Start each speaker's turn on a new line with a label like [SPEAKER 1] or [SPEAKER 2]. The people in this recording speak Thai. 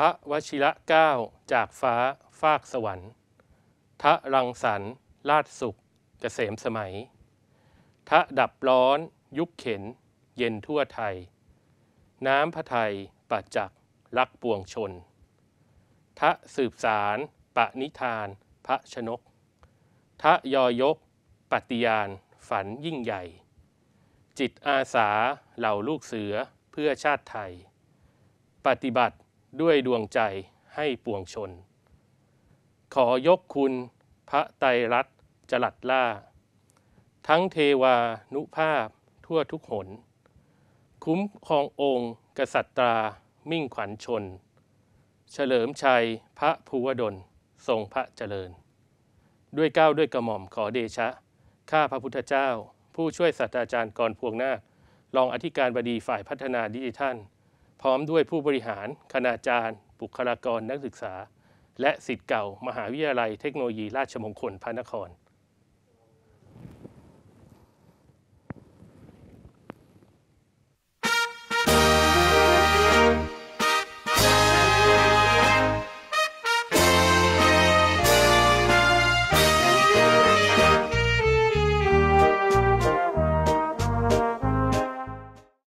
[SPEAKER 1] ระวชิระเก้าจากฟ้าฟากสวรรค์ทะรังสรรค์ลาดสุขเกษมสมัยทะดับร้อนยุคเข็น เย็นทั่วไทย น้ำพระไทยปัจจักรักปวงชนทะสืบสารปะนิทาน พระชนกทะยอยก ปฏิญาณ ฝันยิ่งใหญ่ จิตอาสาเหล่าลูกเสือเพื่อชาติไทย ปฏิบัติ ด้วยดวงใจให้ปวงชน ขอยกคุณพระไตรรัตน์จลัดล่า ทั้งเทวานุภาพทั่วทุกหน คุ้มครององค์ กษัตรามิ่งขวัญชน เฉลิมชัยพระภูวดลทรงพระเจริญ ด้วยก้าวด้วยกระหม่อมขอเดชะ ข้าพระพุทธเจ้า ผู้ช่วยศาสตราจารย์กรพวงนาครองอธิการบดีฝ่ายพัฒนาดิจิทัล พร้อมด้วยผู้บริหาร คณาจารย์ บุคลากรนักศึกษา และสิทธิ์เก่ามหาวิทยาลัยเทคโนโลยีราชมงคลพระนคร